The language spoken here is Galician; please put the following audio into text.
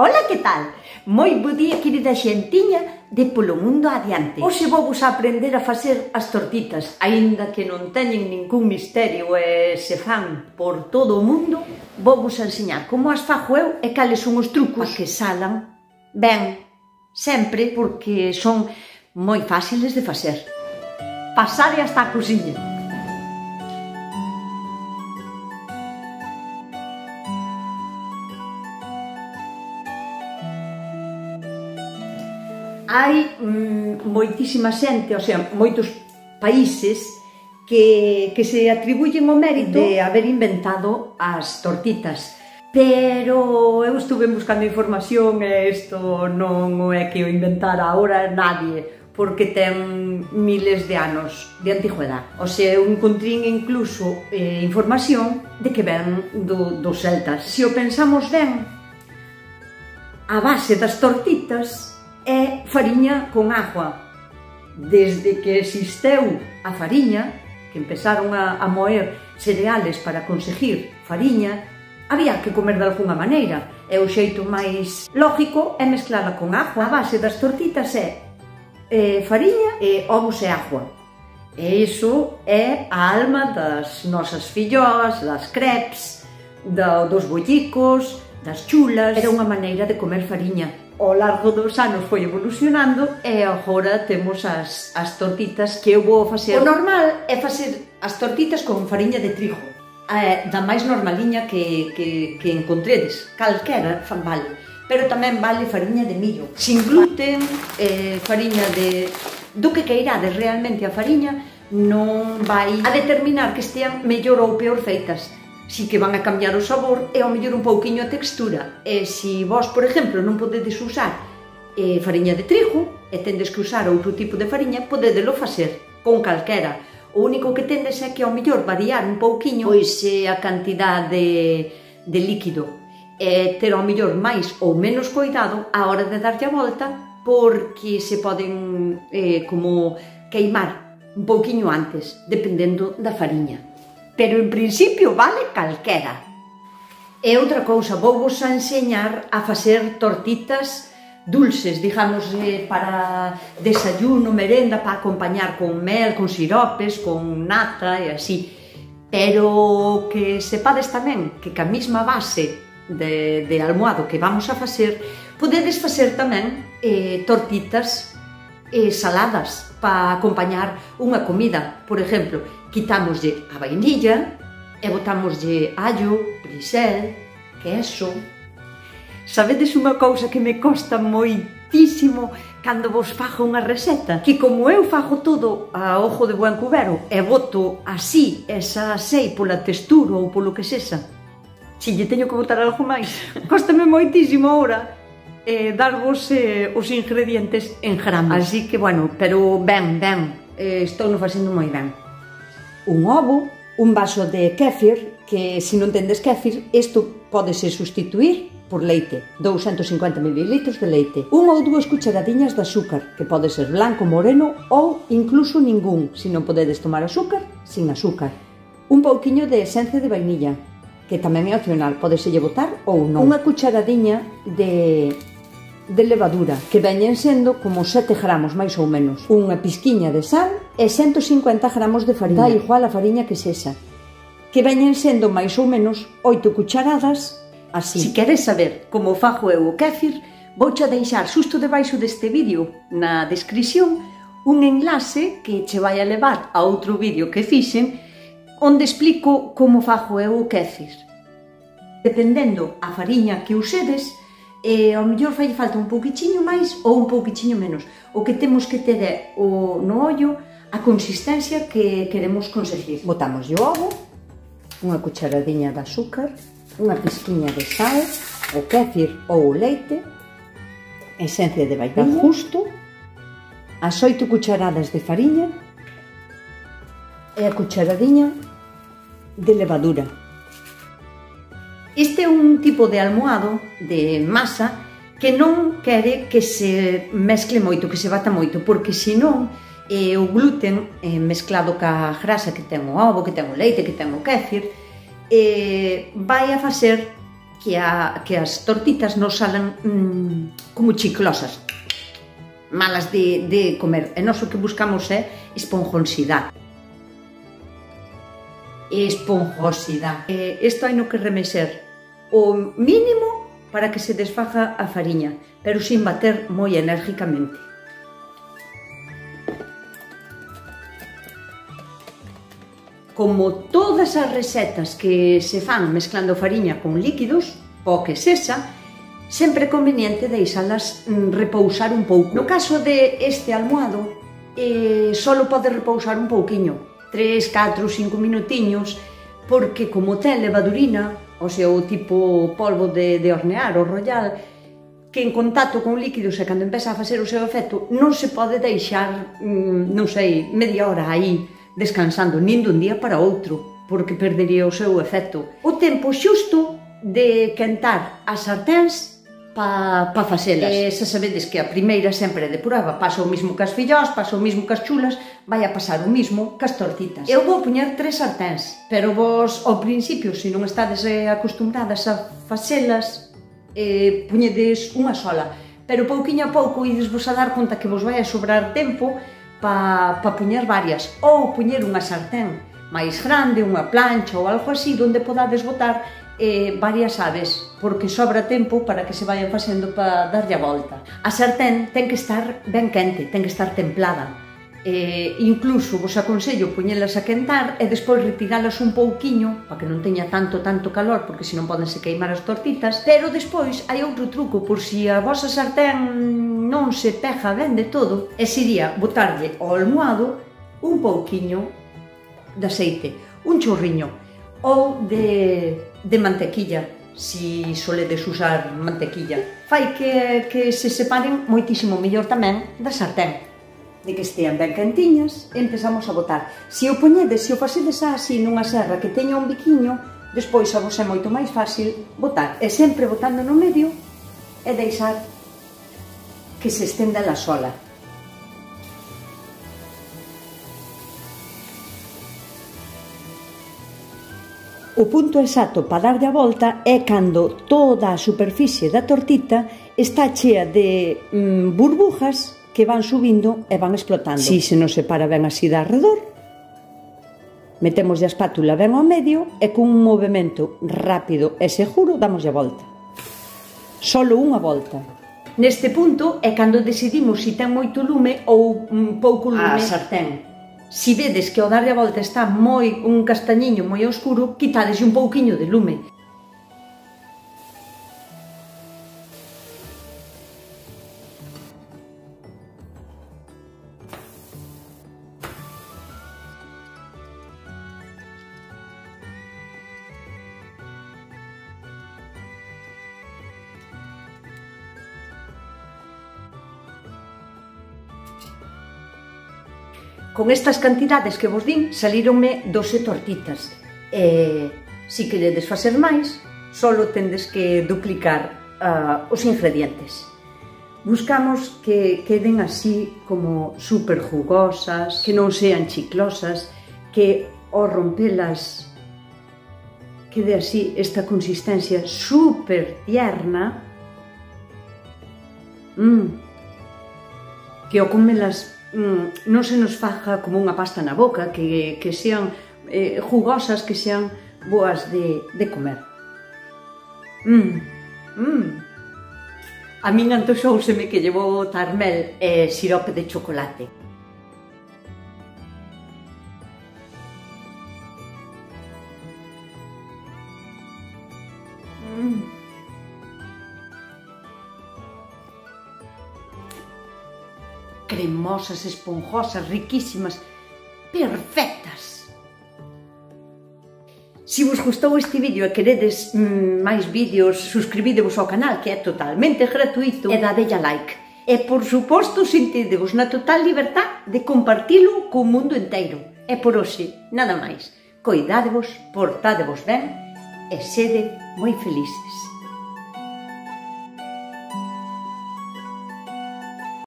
Ola, que tal? Moi bo día, querida xentiña de polo mundo adiante. Hoxe vou vos aprender a facer as tortitas, aínda que non teñen ningún misterio e se fan por todo o mundo, vou vos enseñar como as fajo eu e cales son os trucos pa que salan ben sempre porque son moi fáciles de facer. Pasade hasta a cociña. hai mm, moitísima xente, o sea, moitos países que, que se atribuyen o mérito de haber inventado as tortitas. Pero eu estuve buscando información e isto non é que o inventara agora nadie, porque ten miles de anos de antigüedade. O sea, eu encontrín incluso eh, información de que ven do, dos celtas. Se o pensamos ben, a base das tortitas é fariña con agua. Desde que existeu a fariña, que empezaron a, a moer cereales para conseguir fariña, había que comer de alguna maneira. E o xeito máis lógico é mezclala con agua. A base das tortitas é eh, fariña e ovos e agua. E iso é a alma das nosas filloas, das crepes, da, dos bollicos, das chulas. Era unha maneira de comer fariña ao largo dos anos foi evolucionando e agora temos as, as tortitas que eu vou facer. O normal é facer as tortitas con fariña de trigo, eh, da máis normaliña que, que, que encontredes, calquera vale, pero tamén vale fariña de millo, sin gluten, eh, fariña de... do que queirades realmente a fariña non vai a determinar que estean mellor ou peor feitas sí que van a cambiar o sabor e ao mellor un pouquiño a textura. E se vos, por exemplo, non podedes usar eh, fariña de trigo e tendes que usar outro tipo de fariña, podedelo facer con calquera. O único que tendes é que ao mellor variar un pouquiño pois eh, a cantidad de, de líquido e ter ao mellor máis ou menos cuidado a hora de darlle a volta porque se poden eh, como queimar un pouquiño antes, dependendo da fariña pero en principio vale calquera. E outra cousa, vou vos a enseñar a facer tortitas dulces, digamos, eh, para desayuno, merenda, para acompañar con mel, con siropes, con nata e así. Pero que sepades tamén que ca mesma base de, de almohado que vamos a facer, podedes facer tamén eh, tortitas eh, saladas para acompañar unha comida. Por exemplo, quitámoslle a vainilla e botámoslle allo, brisel, queso... Sabedes unha cousa que me costa moitísimo cando vos fajo unha receta? Que como eu fajo todo a ojo de buen cubero e boto así esa sei pola textura ou polo que sexa, se lle teño que botar algo máis, costame moitísimo ora eh, darvos eh, os ingredientes en gramos. Así que, bueno, pero ben, ben, eh, estou no facendo moi ben. Un ovo, un vaso de kéfir, que se non tendes kéfir, isto podese substituir por leite, 250 ml de leite, unha ou dúas cucharadiñas de azúcar, que pode ser blanco, moreno ou incluso ningún, se non podedes tomar azúcar, sin azúcar. Un pouquiño de esencia de vainilla, que tamén é opcional, podese lle botar ou non. Unha cucharadiña de de levadura, que veñen sendo como 7 gramos máis ou menos, unha pisquiña de sal e 150 gramos de farina, da igual a fariña que sexa. Que veñen sendo máis ou menos 8 cucharadas así. Si queres saber como fajo eu o kéfir, vouche deixar xusto debaixo deste vídeo na descripción un enlace que che vai a levar a outro vídeo que fixen onde explico como fajo eu o kéfir. Dependendo a fariña que usedes, e ao mellor fai falta un pouquichiño máis ou un pouquichiño menos. O que temos que ter é o no ollo a consistencia que queremos conseguir. Botamos o ovo, unha cucharadiña de azúcar, unha pizquiña de sal, o kéfir ou o leite, esencia de vainilla, justo, as oito cucharadas de fariña e a cucharadiña de levadura. Este é un tipo de almohado de masa que non quere que se mescle moito, que se bata moito, porque senón eh, o gluten eh, mezclado ca grasa que ten o ovo, que ten o leite, que ten o kéfir, eh, vai a facer que, a, que as tortitas non salan mmm, como chiclosas, malas de, de comer. E nós o que buscamos é esponjonsidade e esponjosidade. E isto hai no que remexer o mínimo para que se desfaja a fariña, pero sin bater moi enérgicamente. Como todas as recetas que se fan mezclando fariña con líquidos, o que sexa, sempre é conveniente deixalas mm, repousar un pouco. No caso de este almohado, eh, solo pode repousar un pouquiño, 3, 4, 5 minutiños, porque como ten levadurina, o seu tipo polvo de, de hornear, o royal, que en contacto con líquidos e cando empeza a facer o seu efecto non se pode deixar, mm, non sei, media hora aí descansando nin dun día para outro porque perdería o seu efecto. O tempo xusto de quentar as sarténs pa, pa facelas. Eh, e se sabedes que a primeira sempre é de prueba, pasa o mismo que as fillós, pasa o mismo que as chulas, vai a pasar o mismo que as tortitas. Eu vou poñer tres sarténs, pero vos ao principio, se non estades eh, acostumbradas a facelas, eh, poñedes unha sola, pero pouquiño a pouco ides vos a dar conta que vos vai a sobrar tempo pa, pa poñer varias, ou poñer unha sartén máis grande, unha plancha ou algo así, donde podades botar eh, varias aves, porque sobra tempo para que se vayan facendo para darlle a volta. A sartén ten que estar ben quente, ten que estar templada, Eh, incluso vos aconsello poñelas a quentar e despois retiralas un pouquiño para que non teña tanto tanto calor porque senón podense queimar as tortitas pero despois hai outro truco por si a vosa sartén non se pega ben de todo e sería botarlle ao almohado un pouquiño de aceite, un chorriño ou de, de mantequilla, si soledes usar mantequilla. Fai que, que se separen moitísimo mellor tamén da sartén de que estean ben quentiñas, empezamos a botar. Se o poñedes, se o facedes así nunha serra que teña un biquiño, despois a vos é moito máis fácil botar. E sempre botando no medio e deixar que se estenda a sola. O punto exacto para darlle a volta é cando toda a superficie da tortita está chea de mm, burbujas que van subindo e van explotando. Si se non separa ben así de arredor, metemos a espátula ben ao medio e con un movimento rápido e seguro damos a volta. Solo unha volta. Neste punto é cando decidimos se ten moito lume ou mm, pouco lume a sartén. Si vedes que ao darlle a volta está moi un castañiño moi oscuro, quitades un pouquiño de lume. Con estas cantidades que vos din, salíronme 12 tortitas. E si queredes facer máis, solo tendes que duplicar uh, os ingredientes. Buscamos que queden así como super jugosas, que non sean chiclosas, que ao rompelas quede así esta consistencia super tierna. Mm. Que ao comelas mm, non se nos faja como unha pasta na boca, que, que sean eh, jugosas, que sean boas de, de comer. Mm, mm. A min antoxouseme que llevo tarmel e eh, sirope de chocolate. cremosas, esponjosas, riquísimas, perfectas. Se vos gustou este vídeo e queredes mm, máis vídeos, suscribidevos ao canal, que é totalmente gratuito, e dadelle a like. E, por suposto, sentidevos na total libertad de compartilo co mundo inteiro. E por hoxe, nada máis. Coidadevos, portadevos ben e sede moi felices.